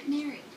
get married.